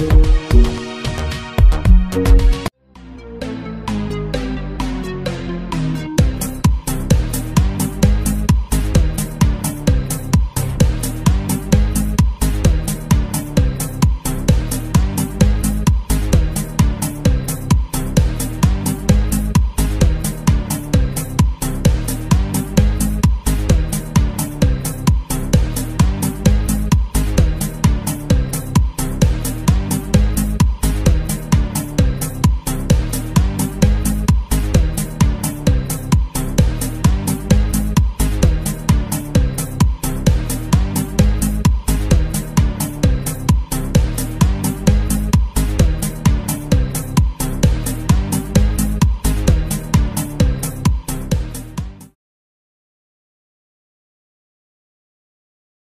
Thank you.